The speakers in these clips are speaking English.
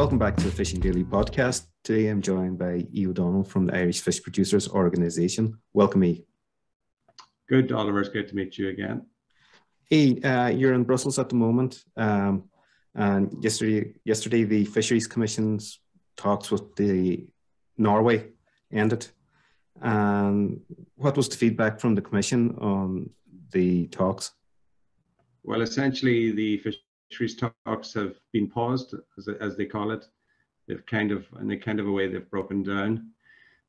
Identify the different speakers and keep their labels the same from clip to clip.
Speaker 1: Welcome back to the Fishing Daily podcast. Today I'm joined by E. O'Donnell from the Irish Fish Producers Organisation. Welcome, E.
Speaker 2: Good, Oliver. It's great to meet you again.
Speaker 1: E, uh, you're in Brussels at the moment, um, and yesterday, yesterday the Fisheries Commission's talks with the Norway ended. And what was the feedback from the Commission on the talks?
Speaker 2: Well, essentially, the fisheries talks have been paused, as, as they call it. They've kind of, in a kind of a way, they've broken down.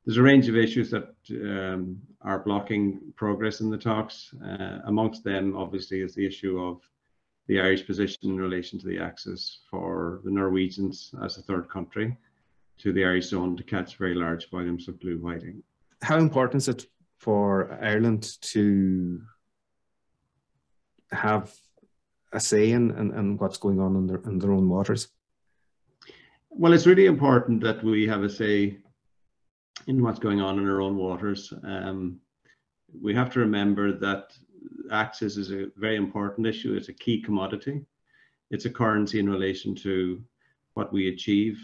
Speaker 2: There's a range of issues that um, are blocking progress in the talks. Uh, amongst them, obviously, is the issue of the Irish position in relation to the access for the Norwegians as a third country to the Irish zone to catch very large volumes of blue whiting.
Speaker 1: How important is it for Ireland to have a say in, in, in what's going on in their, in their own waters?
Speaker 2: Well, it's really important that we have a say in what's going on in our own waters. Um, we have to remember that access is a very important issue. It's a key commodity. It's a currency in relation to what we achieve.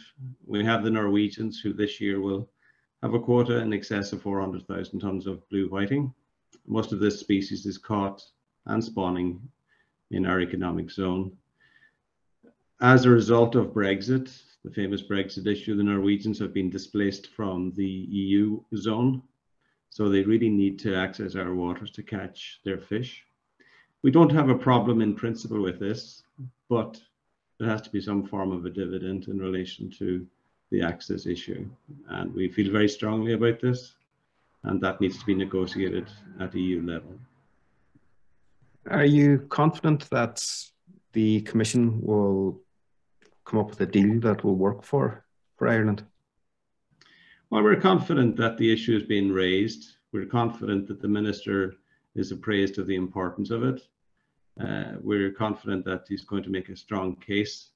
Speaker 2: We have the Norwegians who this year will have a quota in excess of 400,000 tons of blue whiting. Most of this species is caught and spawning in our economic zone. As a result of Brexit, the famous Brexit issue, the Norwegians have been displaced from the EU zone. So they really need to access our waters to catch their fish. We don't have a problem in principle with this, but there has to be some form of a dividend in relation to the access issue. And we feel very strongly about this, and that needs to be negotiated at EU level.
Speaker 1: Are you confident that the Commission will come up with a deal that will work for, for Ireland?
Speaker 2: Well, we're confident that the issue is being raised. We're confident that the Minister is appraised of the importance of it. Uh, we're confident that he's going to make a strong case.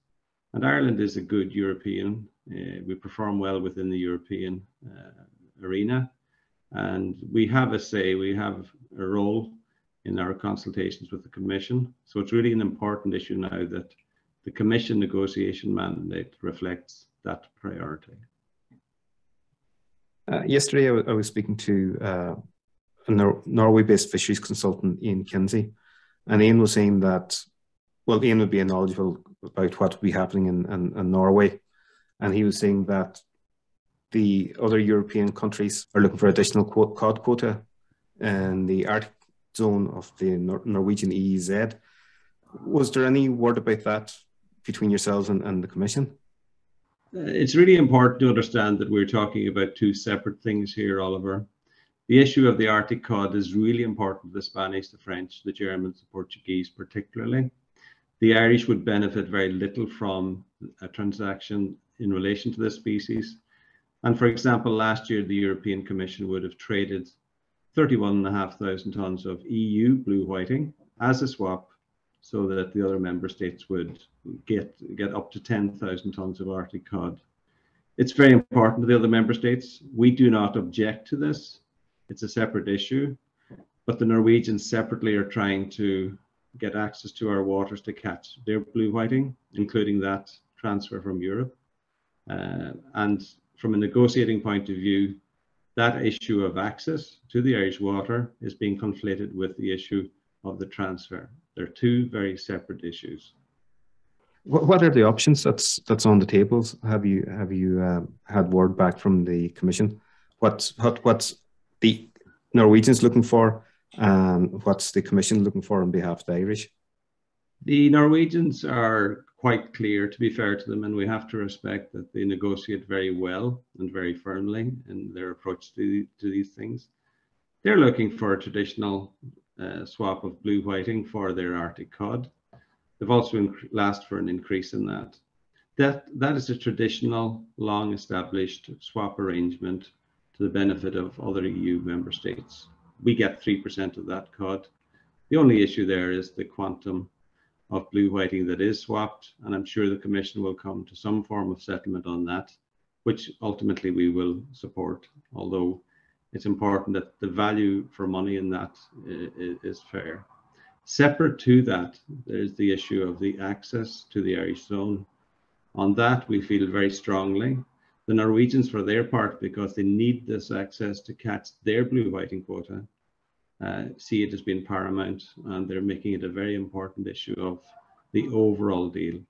Speaker 2: And Ireland is a good European. Uh, we perform well within the European uh, arena. And we have a say, we have a role in our consultations with the Commission. So it's really an important issue now that the Commission negotiation mandate reflects that priority.
Speaker 1: Uh, yesterday, I, was speaking to uh, a Nor Norway-based fisheries consultant, Ian Kinsey, and Ian was saying that, well, Ian would be knowledgeable about what would be happening in, in, in Norway, and he was saying that the other European countries are looking for additional cod quota in the Arctic zone of the Nor Norwegian EEZ. Was there any word about that between yourselves and, and the Commission?
Speaker 2: Uh, it's really important to understand that we're talking about two separate things here, Oliver. The issue of the Arctic cod is really important to the Spanish, the French, the Germans, the Portuguese, particularly. The Irish would benefit very little from a transaction in relation to this species. And for example, last year, the European Commission would have traded 31,500 tons of EU blue whiting as a swap so that the other member states would get, get up to 10,000 tons of Arctic cod. It's very important to the other member states. We do not object to this. It's a separate issue, but the Norwegians separately are trying to get access to our waters to catch their blue whiting, including that transfer from Europe. Uh, and from a negotiating point of view, that issue of access to the Irish water is being conflated with the issue of the transfer. They're two very separate issues.
Speaker 1: What are the options that's that's on the tables? Have you have you uh, had word back from the commission? What's what what's the Norwegians looking for, and what's the commission looking for on behalf of the Irish?
Speaker 2: The Norwegians are quite clear, to be fair to them, and we have to respect that they negotiate very well and very firmly in their approach to, to these things. They're looking for a traditional uh, swap of blue whiting for their Arctic cod. They've also asked for an increase in that. That, that is a traditional, long established swap arrangement to the benefit of other EU member states. We get 3% of that cod. The only issue there is the quantum of blue whiting that is swapped. And I'm sure the Commission will come to some form of settlement on that, which ultimately we will support, although it's important that the value for money in that uh, is fair. Separate to that, there's the issue of the access to the Irish zone. On that, we feel very strongly. The Norwegians, for their part, because they need this access to catch their blue whiting quota, uh, see it as being paramount, and they're making it a very important issue of the overall deal.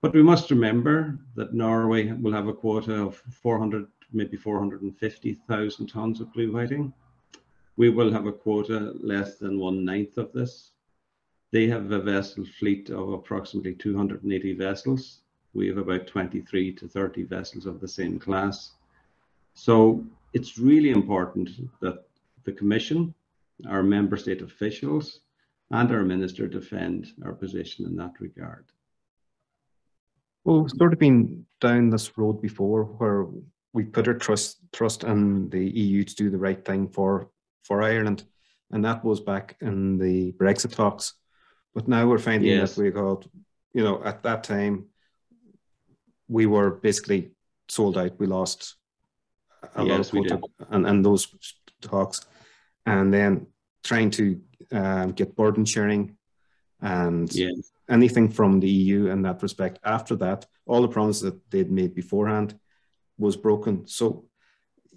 Speaker 2: But we must remember that Norway will have a quota of 400, maybe 450,000 tons of blue whiting. We will have a quota less than one ninth of this. They have a vessel fleet of approximately 280 vessels. We have about 23 to 30 vessels of the same class. So it's really important that the Commission, our member state officials, and our minister defend our position in that regard.
Speaker 1: Well, we've sort of been down this road before where we put our trust trust in the EU to do the right thing for for Ireland, and that was back in the Brexit talks. But now we're finding yes. that we got, you know, at that time we were basically sold out. We lost a yes, lot of quota and, and those talks, and then trying to um, get burden sharing and anything from the EU in that respect. After that, all the promises that they'd made beforehand was broken. So,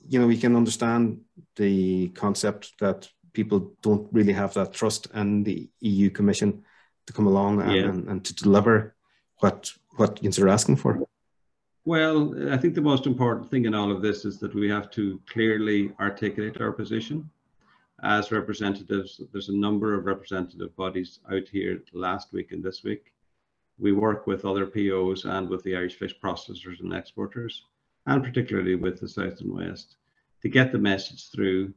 Speaker 1: you know, we can understand the concept that people don't really have that trust in the EU Commission to come along and, yeah. and, and to deliver what what they're asking for.
Speaker 2: Well, I think the most important thing in all of this is that we have to clearly articulate our position. As representatives, there's a number of representative bodies out here last week and this week. We work with other POs and with the Irish fish processors and exporters, and particularly with the South and West, to get the message through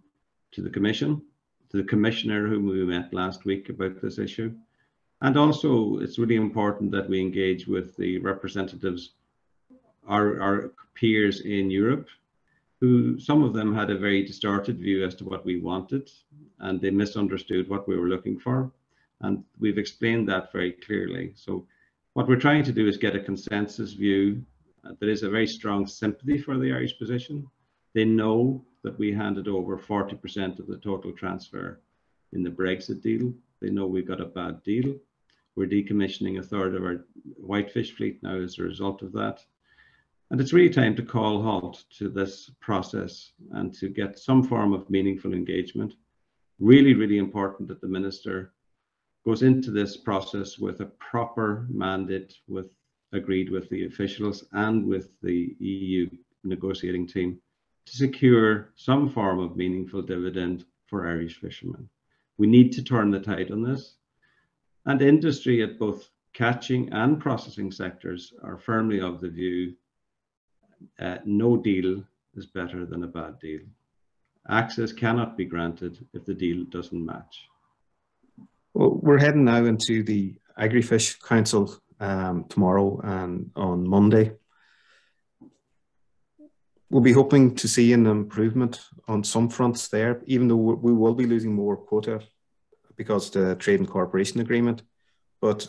Speaker 2: to the Commission, to the Commissioner whom we met last week about this issue. And also, it's really important that we engage with the representatives our, our peers in Europe, who some of them had a very distorted view as to what we wanted, and they misunderstood what we were looking for. And we've explained that very clearly. So what we're trying to do is get a consensus view. Uh, there is a very strong sympathy for the Irish position. They know that we handed over 40% of the total transfer in the Brexit deal. They know we got a bad deal. We're decommissioning a third of our whitefish fleet now as a result of that. And it's really time to call halt to this process and to get some form of meaningful engagement. Really, really important that the minister goes into this process with a proper mandate with agreed with the officials and with the EU negotiating team to secure some form of meaningful dividend for Irish fishermen. We need to turn the tide on this. And industry at both catching and processing sectors are firmly of the view uh, no deal is better than a bad deal. Access cannot be granted if the deal doesn't match.
Speaker 1: Well, we're heading now into the Agrifish Council um, tomorrow and on Monday. We'll be hoping to see an improvement on some fronts there, even though we will be losing more quota because the trade and cooperation agreement. But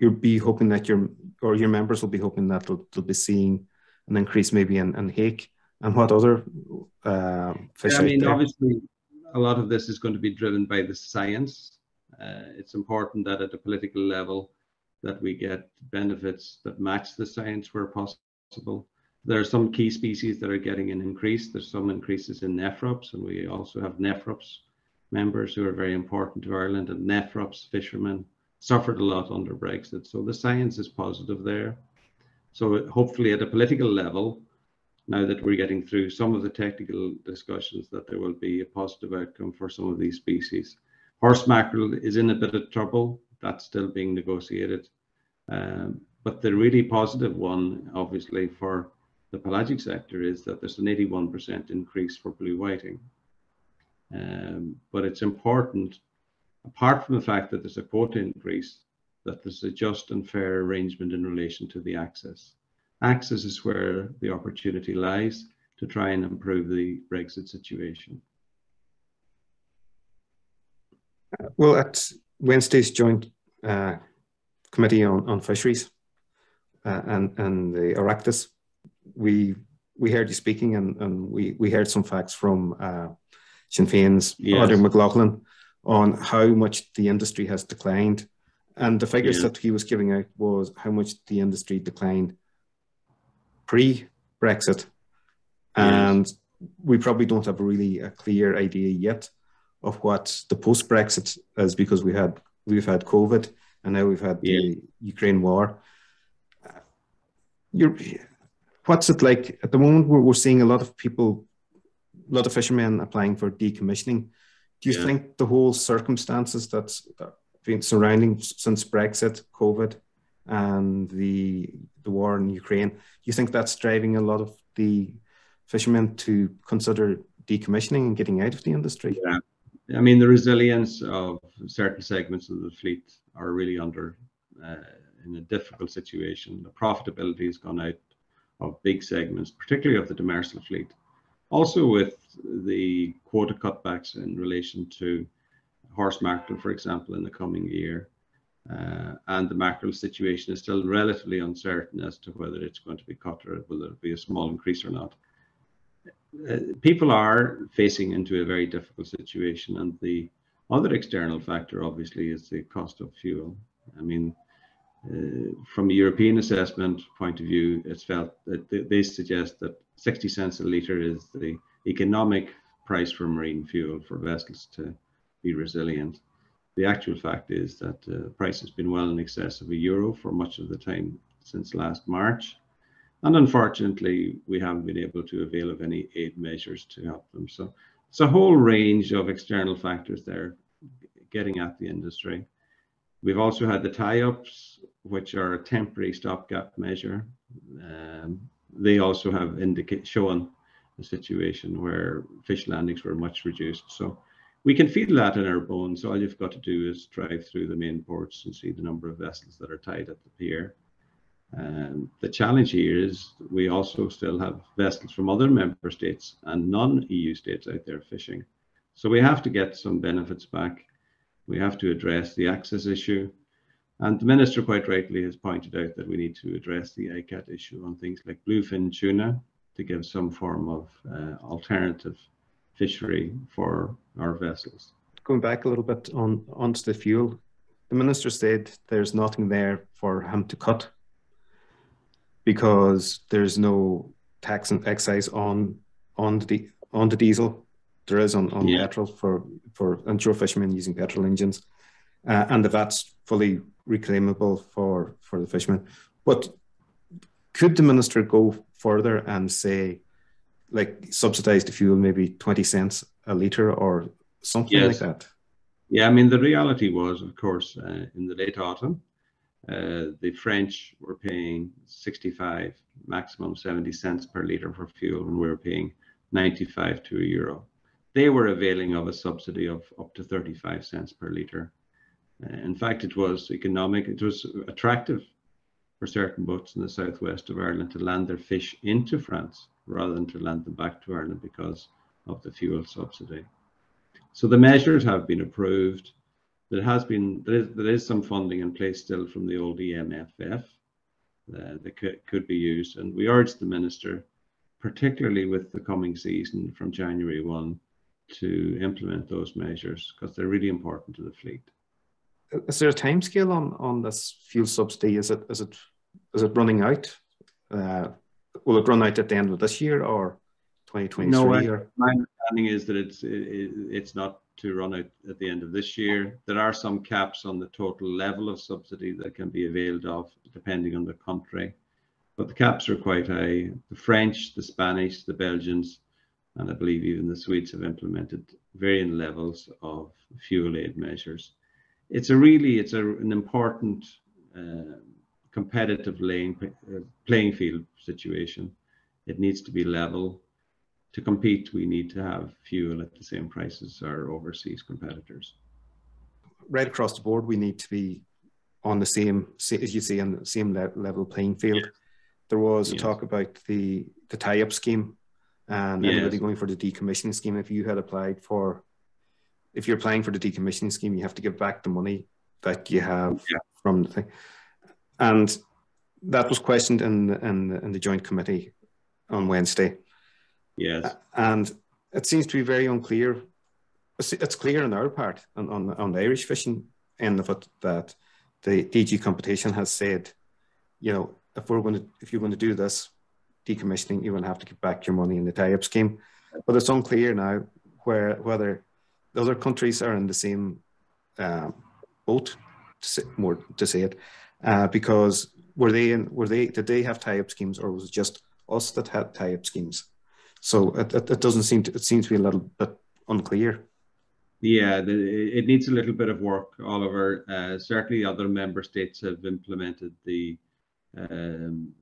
Speaker 1: you'll be hoping that your or your members will be hoping that they'll, they'll be seeing an increase maybe in, in hake and what other uh, fish
Speaker 2: yeah, I mean, obviously, a lot of this is going to be driven by the science. Uh, it's important that at a political level that we get benefits that match the science where possible. There are some key species that are getting an increase. There's some increases in nephrops, and we also have nephrops members who are very important to Ireland. And nephrops fishermen suffered a lot under Brexit. So the science is positive there. So hopefully at a political level, now that we're getting through some of the technical discussions, that there will be a positive outcome for some of these species. Horse mackerel is in a bit of trouble. That's still being negotiated. Um, but the really positive one, obviously, for the pelagic sector is that there's an 81% increase for blue whiting. Um, but it's important, apart from the fact that there's a quota increase, that there's a just and fair arrangement in relation to the access. Access is where the opportunity lies to try and improve the Brexit situation.
Speaker 1: Well, at Wednesday's joint uh, committee on, on fisheries uh, and, and the Oireachtas, we we heard you speaking and, and we, we heard some facts from uh, Sinn Féin's yes. Mac Lochlainn on how much the industry has declined and the figures yeah. that he was giving out was how much the industry declined pre-Brexit, and yes. we probably don't have really a clear idea yet of what the post-Brexit is because we had we've had COVID and now we've had yeah. the Ukraine war. You're, what's it like at the moment? We're, we're seeing a lot of people, a lot of fishermen applying for decommissioning. Do you yeah. think the whole circumstances that's been surrounding since Brexit, COVID, and the the war in Ukraine, you think that's driving a lot of the fishermen to consider decommissioning and getting out of the industry?
Speaker 2: Yeah. I mean, the resilience of certain segments of the fleet are really under uh, in a difficult situation. The profitability has gone out of big segments, particularly of the demersal fleet. Also, with the quota cutbacks in relation to horse mackerel, for example, in the coming year, uh, and the mackerel situation is still relatively uncertain as to whether it's going to be cut or will there be a small increase or not. Uh, people are facing into a very difficult situation, and the other external factor, obviously, is the cost of fuel. I mean, uh, from a European assessment point of view, it's felt that they suggest that 60 cents a litre is the economic price for marine fuel for vessels to be resilient. The actual fact is that uh, the price has been well in excess of a euro for much of the time since last March. And unfortunately, we haven't been able to avail of any aid measures to help them. So it's a whole range of external factors there getting at the industry. We've also had the tie-ups, which are a temporary stopgap measure. Um, they also have indicate shown a situation where fish landings were much reduced. So we can feel that in our bones. All you've got to do is drive through the main ports and see the number of vessels that are tied at the pier. Um, the challenge here is we also still have vessels from other member states and non-EU states out there fishing. So we have to get some benefits back. We have to address the access issue. And the minister quite rightly has pointed out that we need to address the ICCAT issue on things like bluefin tuna to give some form of uh, alternative fishery for our vessels.
Speaker 1: Going back a little bit on onto the fuel, the minister said there's nothing there for him to cut because there's no tax and excise on on the on the diesel. There is on, on yeah. petrol for for inshore fishermen using petrol engines, uh, and the VAT's fully reclaimable for for the fishermen. But could the minister go further and say, like, subsidize the fuel maybe twenty cents a liter or something yes. like that?
Speaker 2: Yeah, I mean the reality was, of course, uh, in the late autumn, uh, the French were paying 65, maximum 70 cents per litre for fuel, and we were paying 95 to a euro. They were availing of a subsidy of up to 35 cents per litre. Uh, in fact, it was economic, it was attractive for certain boats in the southwest of Ireland to land their fish into France rather than to land them back to Ireland because of the fuel subsidy. So the measures have been approved there has been there is, there is some funding in place still from the old EMFF uh, that could, could be used, and we urge the minister, particularly with the coming season from January one, to implement those measures because they're really important to the fleet.
Speaker 1: Is there a timescale on on this fuel subsidy? Is it is it is it running out? Uh, will it run out at the end of this year or 2023? No, or?
Speaker 2: my understanding is that it's it, it's not to run out at the end of this year. There are some caps on the total level of subsidy that can be availed of depending on the country, but the caps are quite high. The French, the Spanish, the Belgians, and I believe even the Swedes have implemented varying levels of fuel aid measures. It's a really, it's a, an important uh, competitive lane, uh, playing field situation. It needs to be level to compete, we need to have fuel at the same price as our overseas competitors.
Speaker 1: Right across the board, we need to be on the same, as you say, on the same level playing field. Yeah. There was yes. a talk about the the tie-up scheme and yes. anybody going for the decommissioning scheme. If you had applied for, if you're applying for the decommissioning scheme, you have to give back the money that you have yeah. from the thing. And that was questioned in in, in the joint committee on Wednesday.
Speaker 2: Yes.
Speaker 1: And it seems to be very unclear. It's clear on our part, on, on, on the Irish fishing end of it, that the DG competition has said, you know, if we're going to, if you're going to do this, decommissioning, you will have to give back your money in the tie-up scheme. But it's unclear now where whether the other countries are in the same uh, boat, to say, more to say it, uh, because were they in, were they did they have tie-up schemes or was it just us that had tie-up schemes? So it, it, it doesn't seem to it seems to be a little bit unclear.
Speaker 2: Yeah, the, it needs a little bit of work, Oliver. Uh, certainly, other member states have implemented the um,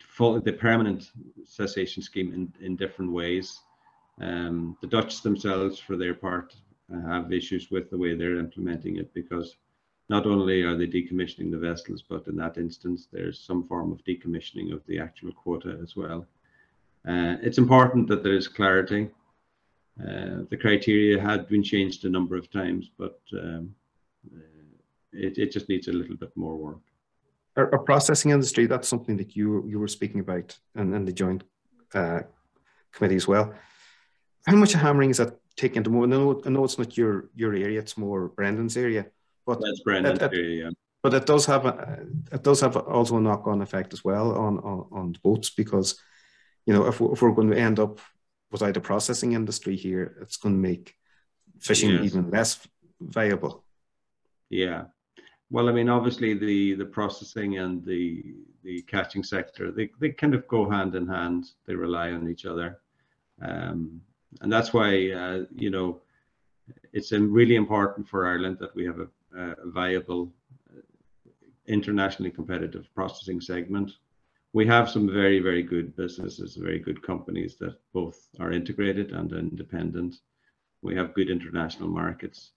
Speaker 2: full, the permanent cessation scheme in, in different ways. Um, the Dutch themselves, for their part, have issues with the way they're implementing it because not only are they decommissioning the vessels, but in that instance, there's some form of decommissioning of the actual quota as well. Uh, it's important that there is clarity. Uh, the criteria had been changed a number of times, but um, uh, it, it just needs a little bit more work.
Speaker 1: Our, our processing industry, that's something that you you were speaking about in, in the joint uh, committee as well. How much hammering is that taking into? I know, I know it's not your your area; it's more Brendan's area.
Speaker 2: But that's Brendan's it, area. Yeah.
Speaker 1: But it does have a it does have also a knock on effect as well on on, on boats because you know if, we, if we're going to end up without a processing industry here, it's going to make fishing yes. even less viable.
Speaker 2: Yeah. Well, I mean, obviously the the processing and the the catching sector they, they kind of go hand in hand. They rely on each other, um, and that's why uh, you know it's really important for Ireland that we have a, a viable, uh, internationally competitive processing segment we have some very, very good businesses, very good companies that both are integrated and independent. We have good international markets.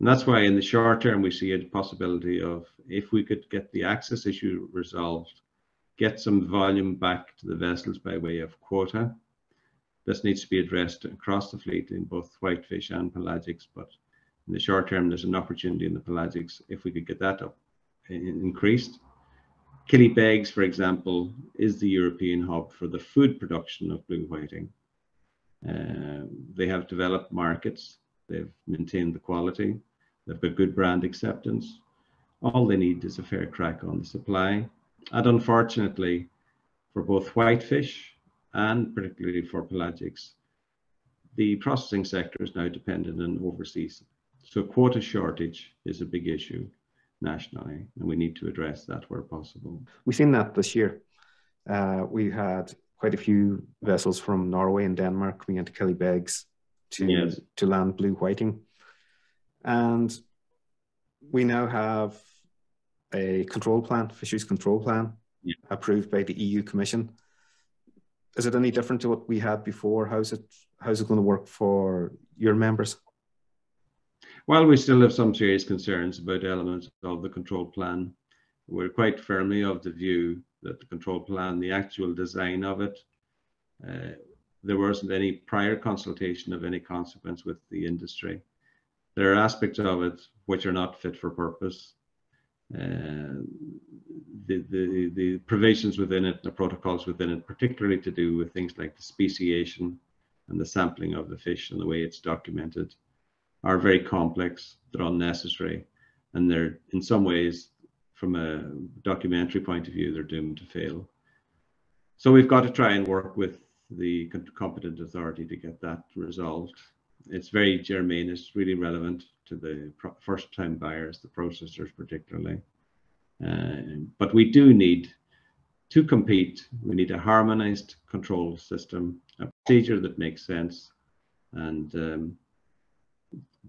Speaker 2: And that's why in the short term, we see a possibility of if we could get the access issue resolved, get some volume back to the vessels by way of quota. This needs to be addressed across the fleet in both whitefish and pelagics. But in the short term, there's an opportunity in the pelagics if we could get that up increased Killybegs, for example, is the European hub for the food production of blue whiting. Uh, they have developed markets, they've maintained the quality, they've got good brand acceptance. All they need is a fair crack on the supply. And unfortunately, for both whitefish and particularly for pelagics, the processing sector is now dependent on overseas. So quota shortage is a big issue nationally, and we need to address that where possible.
Speaker 1: We've seen that this year. Uh, we had quite a few vessels from Norway and Denmark coming into Killybegs to yes. to land blue whiting, and we now have a control plan, fisheries control plan, yeah. approved by the EU Commission. Is it any different to what we had before? How's it how's it going to work for your members?
Speaker 2: While we still have some serious concerns about elements of the control plan, we're quite firmly of the view that the control plan, the actual design of it, uh, there wasn't any prior consultation of any consequence with the industry. There are aspects of it which are not fit for purpose. Uh, the, the, the provisions within it, the protocols within it, particularly to do with things like the speciation and the sampling of the fish and the way it's documented, are very complex, they're unnecessary, and they're in some ways, from a documentary point of view, they're doomed to fail. So we've got to try and work with the competent authority to get that resolved. It's very germane, it's really relevant to the first time buyers, the processors particularly. Uh, but we do need to compete, we need a harmonized control system, a procedure that makes sense, and um,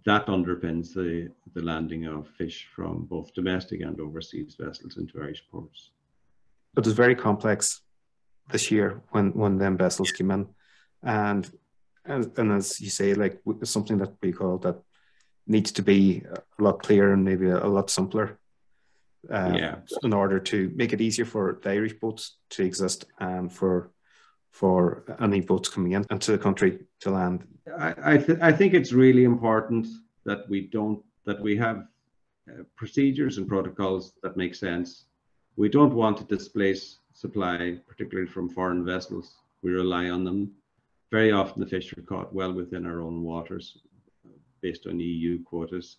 Speaker 2: that underpins the, the landing of fish from both domestic and overseas vessels into Irish ports.
Speaker 1: It was very complex this year when when them vessels came in, and and, and as you say, like something that we call that needs to be a lot clearer and maybe a, a lot simpler. Uh, yeah. In order to make it easier for the Irish boats to exist and for for any boats coming in into the country to land?
Speaker 2: I I, th- I think it's really important that we don't that we have uh, procedures and protocols that make sense. We don't want to displace supply, particularly from foreign vessels. We rely on them. Very often, the fish are caught well within our own waters, based on EU quotas.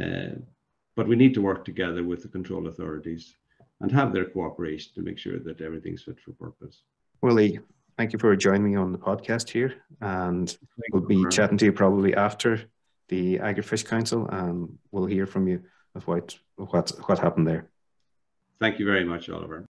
Speaker 2: Uh, but we need to work together with the control authorities and have their cooperation to make sure that everything's fit for purpose.
Speaker 1: Willie, thank you for joining me on the podcast here. And thank we'll be chatting to you probably after the Agrifish Council and we'll hear from you of what, what, what happened there.
Speaker 2: Thank you very much, Oliver.